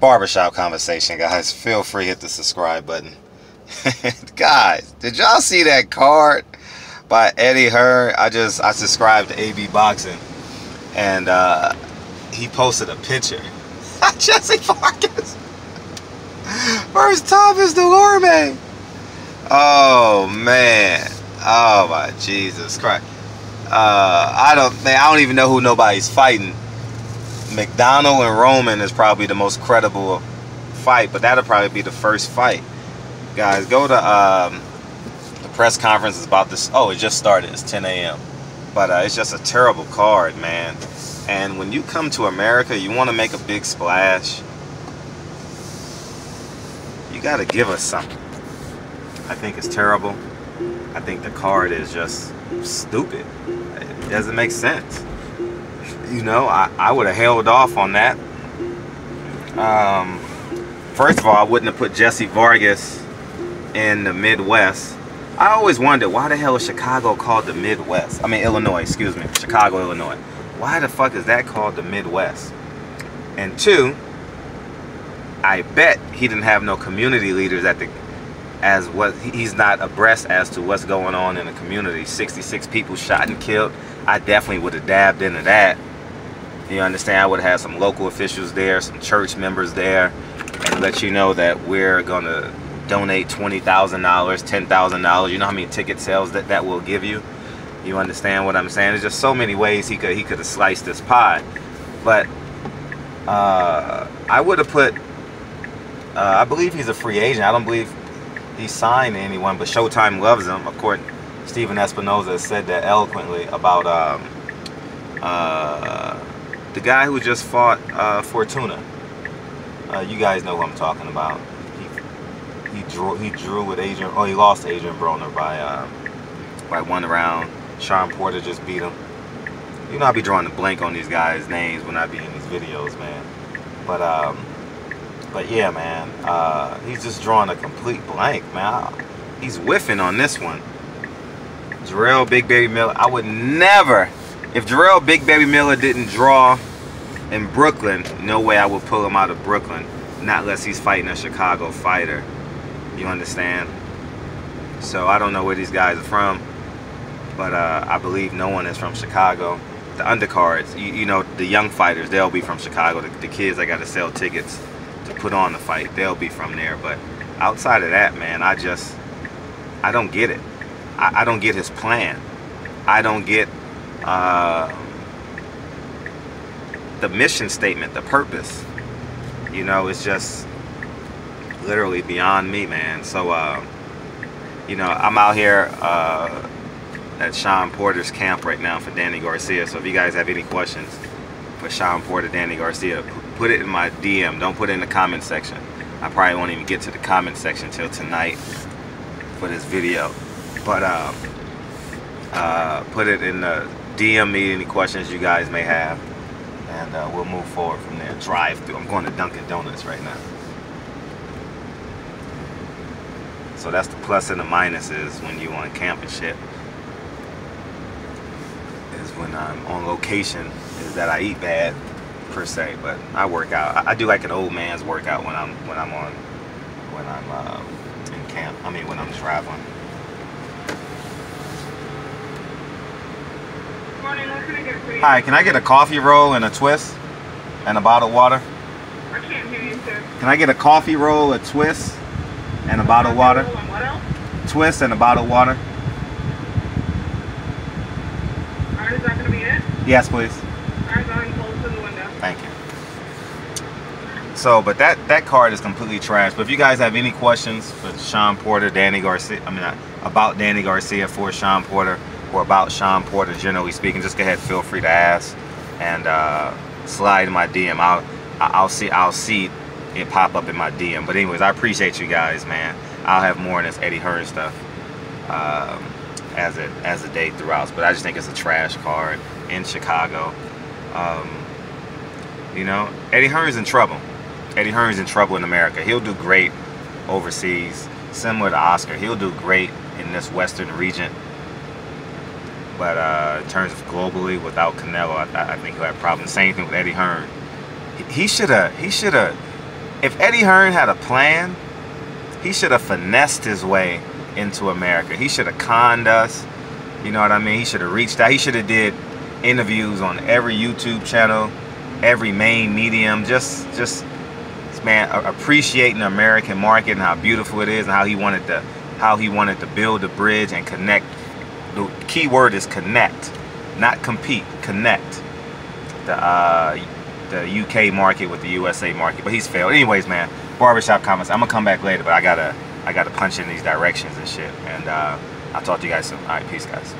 barbershop conversation, guys. Feel free hit the subscribe button. guys, did y'all see that card by Eddie Hearn? I just I subscribed to AB Boxing, and uh, he posted a picture. Jessie Vargas versus Thomas Dulorme. Oh man. Oh my Jesus Christ. Uh, I don't man, I don't even know who nobody's fighting. McDonnell and Roman is probably the most credible fight, but that'll probably be the first fight. Guys, go to um, the press conference is about this. Oh, it just started. It's 10 a.m. But uh, it's just a terrible card, man. And when you come to America, you want to make a big splash. You got to give us something. I think it's terrible. I think the card is just stupid. It doesn't make sense you know, I, I would have held off on that. Um, first of all, I wouldn't have put Jessie Vargas in the Midwest. I always wondered why the hell is Chicago called the Midwest? I mean, Illinois, excuse me. Chicago, Illinois. Why the fuck is that called the Midwest? And two, I bet he didn't have no community leaders at the as what he's not abreast as to what's going on in the community 66 people shot and killed i definitely would have dabbed into that you understand? I would have some local officials there, some church members there, and let you know that we're going to donate $20,000, $10,000. You know how many ticket sales that that will give you? You understand what I'm saying? There's just so many ways he could he could have sliced this pie. But uh, I would have put, uh, I believe he's a free agent. I don't believe he signed anyone, but Showtime loves him. Of course, Stephen Espinoza said that eloquently about um, uh, the guy who just fought uh, Fortuna. Uh, you guys know who I'm talking about. He he drew he drew with Adrien. Oh, he lost Adrien Broner by uh, by one round. Shawn Porter just beat him. You know I be drawing a blank on these guys' names when I be in these videos, man. But um, but yeah, man. Uh, he's just drawing a complete blank, man. He's whiffing on this one. Jarrell Big Baby Miller. I would never if Jarrell Big Baby Miller didn't draw in Brooklyn, no way I would pull him out of Brooklyn. Not unless he's fighting a Chicago fighter. You understand? So I don't know where these guys are from. But uh, I believe no one is from Chicago. The undercards, you, you know, the young fighters, they'll be from Chicago. The, the kids I got to sell tickets to put on the fight, they'll be from there. But outside of that, man, I just, I don't get it. I, I don't get his plan. I don't get uh, the mission statement, the purpose. You know, it's just literally beyond me, man. So, uh, you know, I'm out here uh, at Shawn Porter's camp right now for Danny Garcia. So if you guys have any questions for Shawn Porter, Danny Garcia, put it in my DM. Don't put it in the comment section. I probably won't even get to the comment section till tonight for this video. But uh, uh, put it in the DM me any questions you guys may have, and uh, we'll move forward from there. Drive through. I'm going to Dunkin' Donuts right now. So that's the plus and the minuses when you on camp and shit. Is when I'm on location, is that I eat bad per se, but I work out. I, do like an old man's workout when I'm when I'm on when I'm uh, in camp. I mean when I'm traveling. Hi, can I get a coffee roll and a twist and a bottle of water? I can't hear you, sir. Can I get a coffee roll, a twist, and a bottle of water? Else? Twist and a bottle of water. Alright, is that gonna be it? Yes, please. Alright, go and close the window. Thank you. So, but that that card is completely trash. But if you guys have any questions for Shawn Porter, Danny Garcia, I mean, uh, about Danny Garcia for Shawn Porter, or about Shawn Porter, generally speaking, just go ahead, feel free to ask, and uh, slide in my DM. I'll I'll see I'll see it pop up in my DM. But anyways, I appreciate you guys, man. I'll have more in this Eddie Hearn stuff um, as it as the day throughout. But I just think it's a trash card in Chicago. Um, you know, Eddie Hearn's in trouble. Eddie Hearn's in trouble in America. He'll do great overseas, similar to Oscar. He'll do great in this Western region. But uh, in terms of globally, without Canelo, I, I think he'll have problems. Same thing with Eddie Hearn. He should have. He should have. if Eddie Hearn had a plan, he should have finessed his way into America. He should have conned us. You know what I mean? He should have reached out. He should have did interviews on every YouTube channel, every main medium. Just, just, man, appreciating the American market and how beautiful it is, and how he wanted to, how he wanted to build a bridge and connect. The key word is connect, not compete. Connect. The uh, the UK market with the USA market, but he's failed. Anyways, man, barbershop comments. I'm gonna come back later, but I gotta I gotta punch in these directions and shit. And uh, I'll talk to you guys soon. All right, peace, guys.